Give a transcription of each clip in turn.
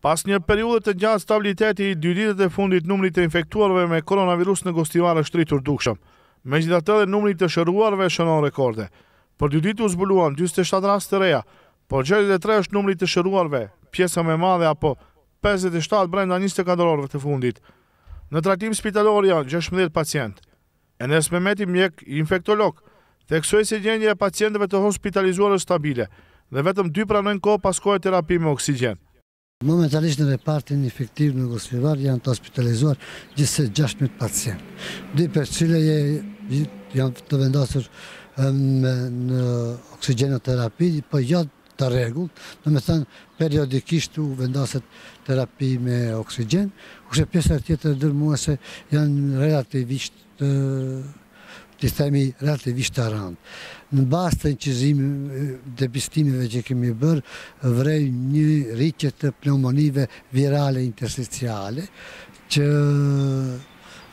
Pas një periudhe të gjatë stabiliteti, dy ditët e fundit numri i të infektuarve me koronavirus në Gostivar është rritur dukshëm. Megjithatë edhe numri i të shëruarve shënon rekorde. Për dy ditë u zbuluan dyzet e shtatë raste të reja, por gjashtëdhjetë e tre është numri i të shëruarve, pjesa më e madhe apo pesëdhjetë e shtatë brenda njëzet e katër orëve të fundit. Në trajtim spitalor janë gjashtëmbëdhjetë pacientë. Enes Mehmeti, mjek infektolog, theksoi se gjendja e pacientëve të hospitalizuar është stabile dhe vetëm dy pranojnë kohë pas kohe terapi me oksigjen. Momentalisht në repartin infektiv në Gostivar janë të hospitalizuar gjithsej gjashtëmbëdhjetë pacientë, dy prej cilëve janë të vendosur në oksigjeno terapi, po jo të rregullt, domethënë periodikisht u vendoset terapi me oksigjen, kurse pjesa tjetër e dërmuese janë relativisht të të themi relativisht të rëndë. Në bazë të incizimit depistimeve që kemi bërë, vrej një rritje të pneumonive virale intersticiale që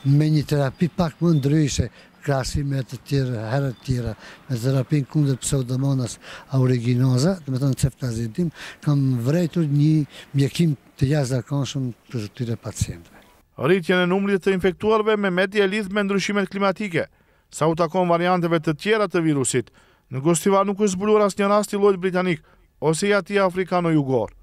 me një terapi pak më ndryshe krahasim me të tjerë herët tjera me terapinë kundër pseudomonas aeruginosa, domethënë ceftazidim, kam vërejtur një mjekim të jashtëzakonshëm të këtyre pacientëve. Rritjen e numrit të infektuarve Mehmeti e lidh me ndryshimet klimatike, sa u takon varianteve të tjera të virusit, në Gostivar nuk është zbuluar asnjë rast i llojit britanik ose i atij afrikano-jugor.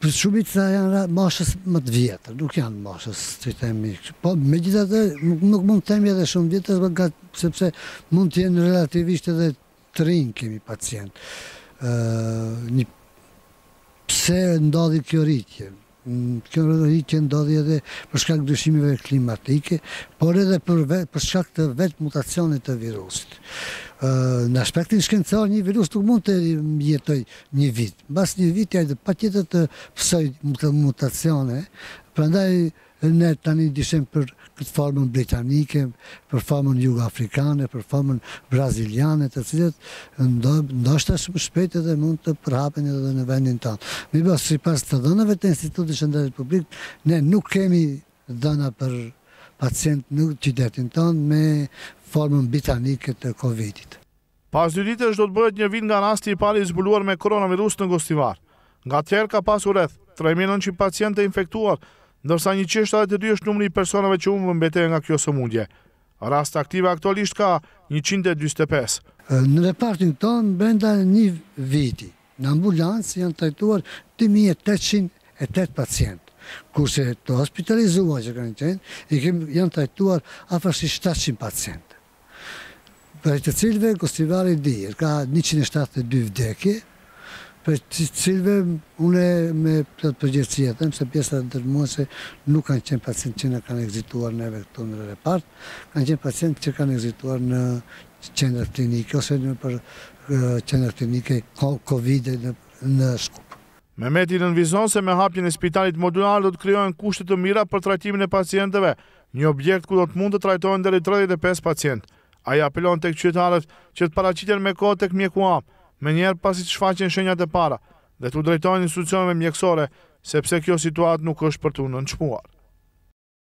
Po shumica janë të moshës më të vjetër, nuk janë moshës, si themi. Po, megjithatë, nuk, nuk mund të themi edhe shumë vjetër, sepse, sepse mund të jenë relativisht edhe të rinjë kemi pacientë. Pse ndodhi kjo rritje. Mm, kjo rritje ndodhi edhe për shkak ndryshimeve klimatike, por edhe për, për shkak të vetë mutacionit të virusit. Në aspektin shkencor, një virus nuk mund të jetojë një vit. Mbas një viti ai do patjetër të pësojë mutacione, prandaj ne tani dyshojmë për këtë formën britanike, për formën jugoafrikane, për formën braziliane, të cilat ndoshta shumë shpejt edhe mund të përhapen edhe në vendin tonë. Mirëpo sipas të dhënave të Institutit Shëndetit Publik, ne nuk kemi dhëna për pacientë në qytetin tonë me formën britanike të Covidit. Pas dy ditësh do të bëhet një vit nga rasti i parë i zbuluar me koronavirus në Gostivar. Nga atëherë ka pasur rreth, tre mijë e nëntëqind pacientë të infektuar, ndërsa njëqind e shtatëdhjetë e dy është numri i personave që humbën betejën nga kjo sëmundje. Raste aktive aktualisht ka, njëqind e dyzet e pesë. Në repartin tonë brenda një viti, në ambulancë janë trajtuar dy mijë e tetëqind e tetë pacientë, kurse të hospitalizuar që kanë qenë, i kemi, janë trajtuar afërsisht shtatëqind pacientë. prej të cilëve Gostivari diri ka njëqind e shtatëdhjetë e dy vdekje, prej të cilëve unë me plot përgjegjësi e them se pjesa dërmuese nuk kanë qenë pacientë që na kanë ekzituar neve këtu në repart, kanë qenë pacientë që kanë ekzituar në qendrat klinike ose nëpër qendrat klinike kovid në Shkup. Mehmeti nënvizon se me hapjen e spitalit modular do të krijohen kushte të mira për trajtimin e pacientëve, Një objekt ku do të mund të trajtohen deri tridhjetë e pesë pacientë. Ai apelon tek qytetarët që të paraqiten me kohë tek mjeku amë, menjëherë pasi të shfaqen shenjat e para dhe t'u drejtohen institucioneve mjekësore, sepse kjo situatë nuk është për t'u nënçmuar.